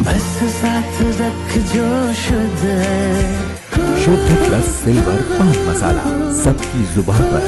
बस साथ रख जो शुद्ध है। शुद्ध प्लस सिल्वर पान मसाला सबकी ज़ुबान पर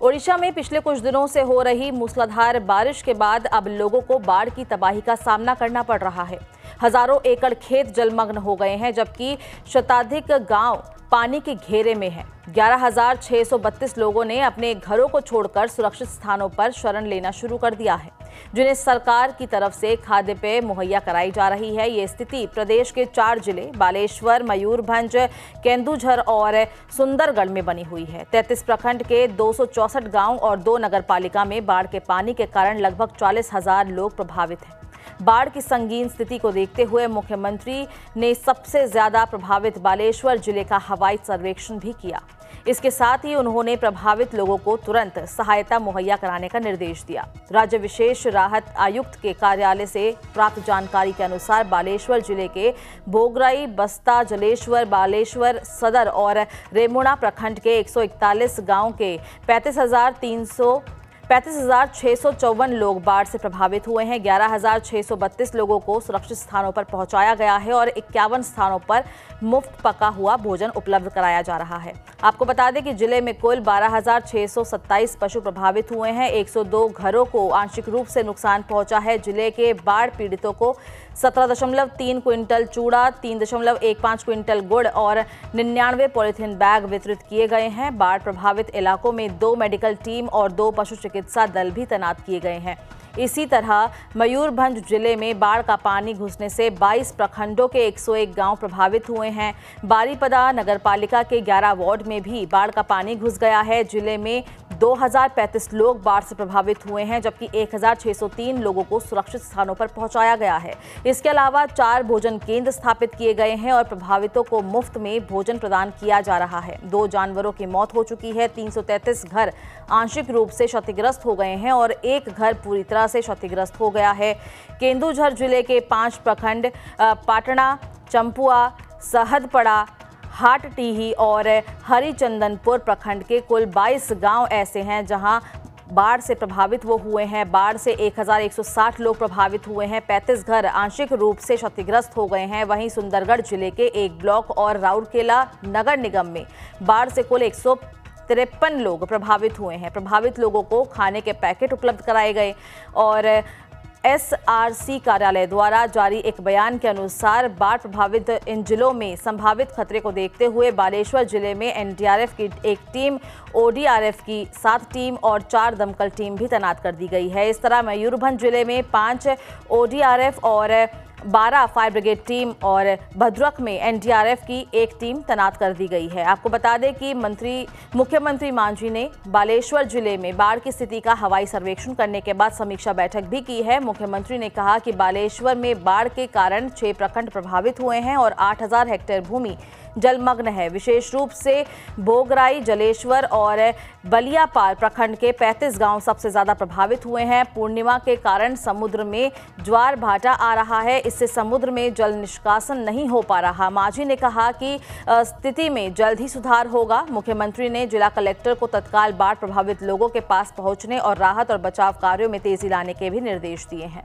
ओडिशा में पिछले कुछ दिनों से हो रही मूसलाधार बारिश के बाद अब लोगों को बाढ़ की तबाही का सामना करना पड़ रहा है। हज़ारों एकड़ खेत जलमग्न हो गए हैं जबकि शताधिक गाँव पानी के घेरे में हैं। 11,632 लोगों ने अपने घरों को छोड़कर सुरक्षित स्थानों पर शरण लेना शुरू कर दिया है। जिन्हें सरकार की तरफ़ से खाद्य पेय मुहैया कराई जा रही है। ये स्थिति प्रदेश के चार ज़िले, बालेश्वर, मयूरभंज, केंदुझर और सुंदरगढ़ में बनी हुई है। तैतीस प्रखंड के दो गाँव और दो नगर पालिका में बाढ़ के पानी के कारण लगभग चालीस हज़ार लोग प्रभावित हैं। बाढ़ की संगीन स्थिति को देखते हुए मुख्यमंत्री ने सबसे ज़्यादा प्रभावित बालेश्वर ज़िले का हवाई सर्वेक्षण भी किया। इसके साथ ही उन्होंने प्रभावित लोगों को तुरंत सहायता मुहैया कराने का निर्देश दिया। राज्य विशेष राहत आयुक्त के कार्यालय से प्राप्त जानकारी के अनुसार बालेश्वर ज़िले के बोगराई, बस्ता, जलेश्वर, बालेश्वर सदर और रेमुणा प्रखंड के 141 गाँव के पैंतीस पैंतीस हज़ार छह सौ चौवन लोग बाढ़ से प्रभावित हुए हैं। ग्यारह हज़ार छह सौ बत्तीस लोगों को सुरक्षित स्थानों पर पहुँचाया गया है और इक्यावन स्थानों पर मुफ़्त पका हुआ भोजन उपलब्ध कराया जा रहा है। आपको बता दें कि ज़िले में कुल बारह हज़ार छह सौ सत्ताईस पशु प्रभावित हुए हैं। 102 घरों को आंशिक रूप से नुकसान पहुँचा है। ज़िले के बाढ़ पीड़ितों को सत्रह दशमलव तीन क्विंटल चूड़ा, तीन दशमलव एक पाँच क्विंटल गुड़ और निन्यानवे पॉलिथीन बैग वितरित किए गए हैं। बाढ़ प्रभावित इलाकों में दो मेडिकल टीम और दो पशु चिकित्सा दल भी तैनात किए गए हैं। इसी तरह मयूरभंज ज़िले में बाढ़ का पानी घुसने से 22 प्रखंडों के 101 गाँव प्रभावित हुए हैं। बारीपदा नगरपालिका के 11 वार्ड में भी बाढ़ का पानी घुस गया है। ज़िले में 2035 लोग बाढ़ से प्रभावित हुए हैं, जबकि 1603 लोगों को सुरक्षित स्थानों पर पहुँचाया गया है। इसके अलावा चार भोजन केंद्र स्थापित किए गए हैं और प्रभावितों को मुफ़्त में भोजन प्रदान किया जा रहा है। दो जानवरों की मौत हो चुकी है 333 घर आंशिक रूप से क्षतिग्रस्त हो गए हैं और एक घर पूरी तरह से क्षतिग्रस्त हो गया है। केंदुझर ज़िले के पाँच प्रखंड पाटना चंपुआ, सहदपड़ा हाटटीही और हरिचंदनपुर प्रखंड के कुल 22 गाँव ऐसे हैं जहाँ बाढ़ से प्रभावित वो हुए हैं। बाढ़ से 1160 लोग प्रभावित हुए हैं। 35 घर आंशिक रूप से क्षतिग्रस्त हो गए हैं। वहीं सुंदरगढ़ ज़िले के एक ब्लॉक और राउरकेला नगर निगम में बाढ़ से कुल एक तिरपन लोग प्रभावित हुए हैं। प्रभावित लोगों को खाने के पैकेट उपलब्ध कराए गए और एसआरसी कार्यालय द्वारा जारी एक बयान के अनुसार बाढ़ प्रभावित इन जिलों में संभावित खतरे को देखते हुए बालेश्वर ज़िले में एनडीआरएफ की एक टीम, ओडीआरएफ की सात टीम और चार दमकल टीम भी तैनात कर दी गई है। इस तरह मयूरभंज ज़िले में पाँच, ओडीआरएफ और 12 फायर ब्रिगेड टीम और भद्रक में एनडीआरएफ की एक टीम तैनात कर दी गई है। आपको बता दें कि मंत्री, मुख्यमंत्री मांझी ने बालेश्वर ज़िले में बाढ़ की स्थिति का हवाई सर्वेक्षण करने के बाद समीक्षा बैठक भी की है। मुख्यमंत्री ने कहा कि बालेश्वर में बाढ़ के कारण छह प्रखंड प्रभावित हुए हैं और आठ हज़ार हेक्टेयर भूमि जलमग्न है। विशेष रूप से बोगराई, जलेश्वर और बलियापाल प्रखंड के 35 गाँव सबसे ज़्यादा प्रभावित हुए हैं। पूर्णिमा के कारण समुद्र में ज्वार भाटा आ रहा है। इससे समुद्र में जल निष्कासन नहीं हो पा रहा। माझी ने कहा कि स्थिति में जल्द ही सुधार होगा। मुख्यमंत्री ने जिला कलेक्टर को तत्काल बाढ़ प्रभावित लोगों के पास पहुँचने और राहत और बचाव कार्यों में तेज़ी लाने के भी निर्देश दिए हैं।